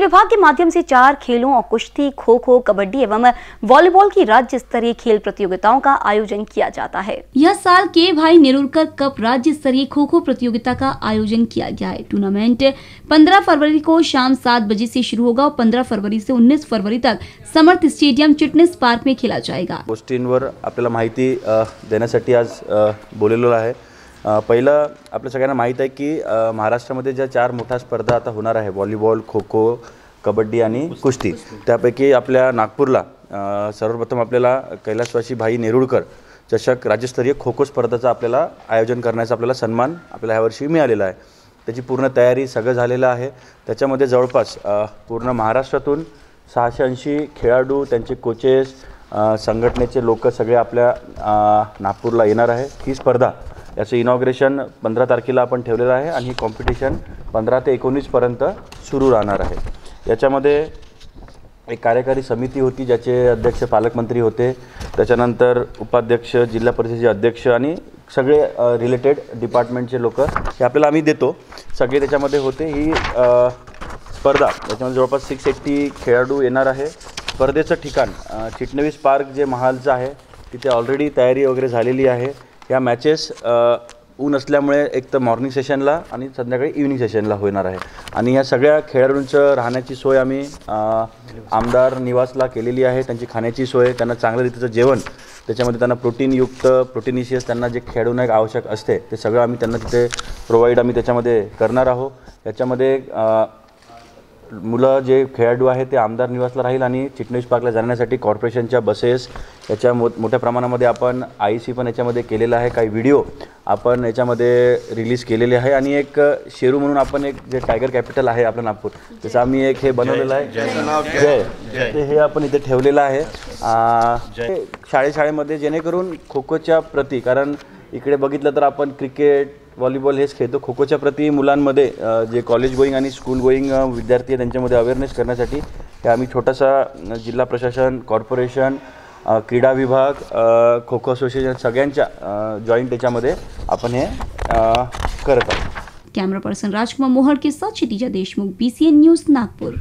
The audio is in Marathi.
खेल विभाग के माध्यम से चार खेलों और कुश्ती खो खो कबड्डी एवं वॉलीबॉल की राज्य स्तरीय खेल प्रतियोगिताओं का आयोजन किया जाता है। यह साल के भाई नेरुरकर कप राज्य स्तरीय खो खो प्रतियोगिता का आयोजन किया गया है। टूर्नामेंट 15 फरवरी को शाम सात बजे से शुरू होगा और 15 फरवरी से 19 फरवरी तक समर्थ स्टेडियम चिटनेस पार्क में खेला जाएगा। गोष्टींवर आपल्याला माहिती देण्यासाठी आज बोललेलो आहे. पहिलं आपल्या सगळ्यांना माहीत आहे की महाराष्ट्रामध्ये ज्या चार मोठ्या स्पर्धा आता होणार आहे व्हॉलीबॉल खो खो कबड्डी आणि कुस्ती. त्यापैकी आपल्या नागपूरला सर्वप्रथम आपल्याला कैलासवासी भाई नेरुळकर चषक राज्यस्तरीय खो खो स्पर्धेचं आपल्याला आयोजन करण्याचा आपल्याला सन्मान आपल्याला ह्यावर्षी मिळालेला आहे. त्याची पूर्ण तयारी सगळं झालेलं आहे. त्याच्यामध्ये जवळपास पूर्ण महाराष्ट्रातून सहाशे ऐंशी खेळाडू त्यांचे कोचेस संघटनेचे लोक सगळे आपल्या नागपूरला येणार आहे. ही स्पर्धा याचं इनॉग्रेशन पंधरा तारखेला आपण ठेवलेलं आहे आणि ही कॉम्पिटिशन पंधरा ते एकोणीसपर्यंत सुरू राहणार आहे. याच्यामध्ये एक कार्यकारी समिती होती ज्याचे अध्यक्ष पालकमंत्री होते. त्याच्यानंतर उपाध्यक्ष जिल्हा परिषदेचे अध्यक्ष आणि सगळे रिलेटेड डिपार्टमेंटचे लोक हे आपल्याला आम्ही देतो. सगळे त्याच्यामध्ये होते. ही स्पर्धा त्याच्यामध्ये जवळपास सिक्स एट्टी खेळाडू येणार आहे. स्पर्धेचं ठिकाण चिटणवीस पार्क जे महालचं आहे तिथे ऑलरेडी तयारी वगैरे झालेली आहे. या मॅचेस ऊन असल्यामुळे एक तर मॉर्निंग सेशनला आणि संध्याकाळी इव्हिनिंग सेशनला होणार आहे. आणि या सगळ्या खेळाडूंचं राहण्याची सोय आम्ही आमदार निवासला केलेली आहे. त्यांची खाण्याची सोय त्यांना चांगल्या रीतीचं जेवण त्याच्यामध्ये त्यांना प्रोटीनयुक्त प्रोटीनिशियस त्यांना जे खेळून एक आवश्यक असते ते सगळं आम्ही त्यांना तिथे प्रोव्हाइड आम्ही त्याच्यामध्ये करणार आहोत. याच्यामध्ये मुलं जे खेळाडू आहेत ते आमदार निवासला राहील आणि चिटणीस पार्कला जाण्यासाठी कॉर्पोरेशनच्या बसेस याच्या मो मोठ्या प्रमाणामध्ये आपण आय सी पण याच्यामध्ये केलेला आहे. काही व्हिडिओ आपण याच्यामध्ये रिलीज केलेले आहे. आणि एक शेरू म्हणून आपण एक जे टायगर कॅपिटल आहे आपलं नागपूर त्याचं आम्ही एक हे बनवलेलं आहे. जय. ते हे आपण इथे ठेवलेलं आहे. शाळे शाळेमध्ये जेणेकरून खो खोच्या प्रती कारण इकडे बघितलं तर आपण क्रिकेट व्हॉलीबॉल हेच खेळतो. खो खोच्या प्रति मुलांमध्ये जे कॉलेज गोईंग आणि स्कूल गोईंग विद्यार्थी आहे त्यांच्यामध्ये अवेअरनेस करण्यासाठी हे आम्ही छोटासा जिल्हा प्रशासन कॉर्पोरेशन क्रीडा विभाग खो खो असोसिएशन सगळ्यांच्या जॉईंट त्याच्यामध्ये आपण हे करत आहोत. कैमरा पर्सन राजकुमार मोहर के साथ क्षितिजा देशमुख बीसीएन न्यूज नागपुर.